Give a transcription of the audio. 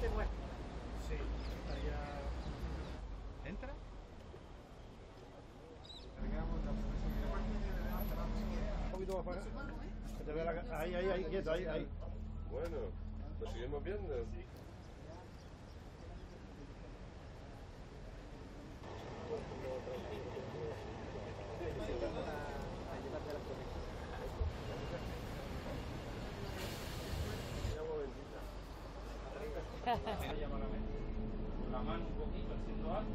se mueve. Sí, estaría... ¿Entra? Un poquito más para acá. La Ahí, ahí, ahí, quieto, ahí, ahí. Bueno, ¿lo seguimos viendo? La mano un poquito, haciendo algo.